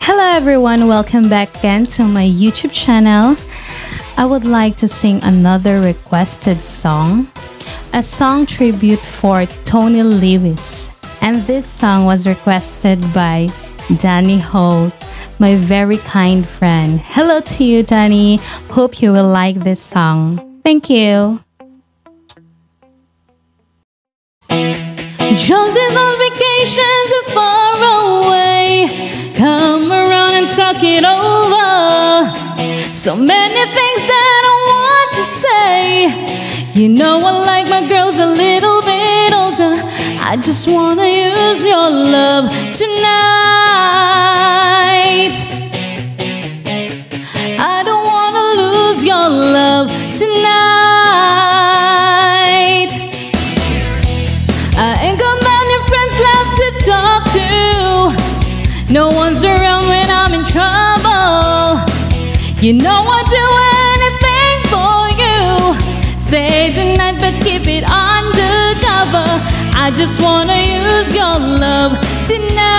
Hello everyone, welcome back again to my YouTube channel. I would like to sing another requested song, a song tribute for Tony Lewis. And this song was requested by Danny Holt, my very kind friend. Hello to you, Danny. Hope you will like this song. Thank you. Over. So many things that I want to say. You know I like my girls a little bit older. I just wanna use your love tonight. You know I'd do anything for you. Stay tonight, but keep it undercover. I just wanna use your love tonight.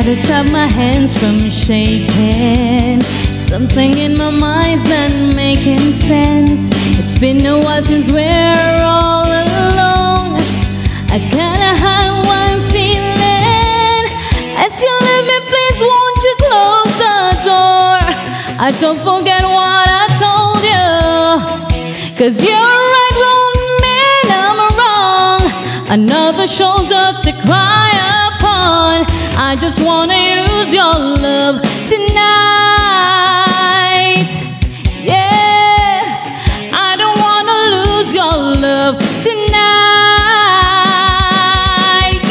Try to stop my hands from shaking. Something in my mind's not making sense. It's been a while since we're all alone. I kinda hide what I'm feeling. As you leave me, please won't you close the door? I don't forget what I told you. Cause you're right, won't mean I'm wrong. Another shoulder to cry upon. I just wanna use your love tonight. Yeah, I don't wanna lose your love tonight.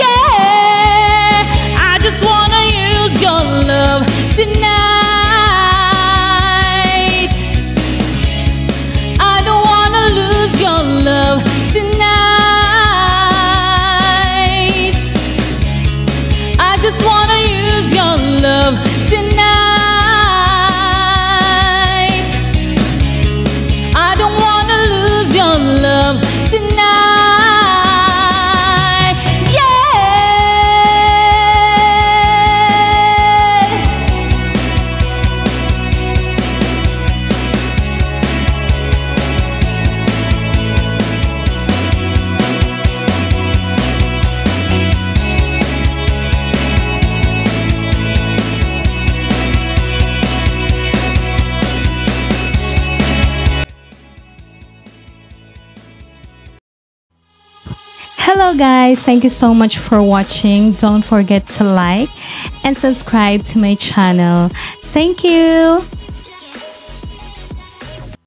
Yeah, I just wanna use your love tonight. I don't wanna lose your love just wanna Hello guys, thank you so much for watching. Don't forget to like and subscribe to my channel. Thank you.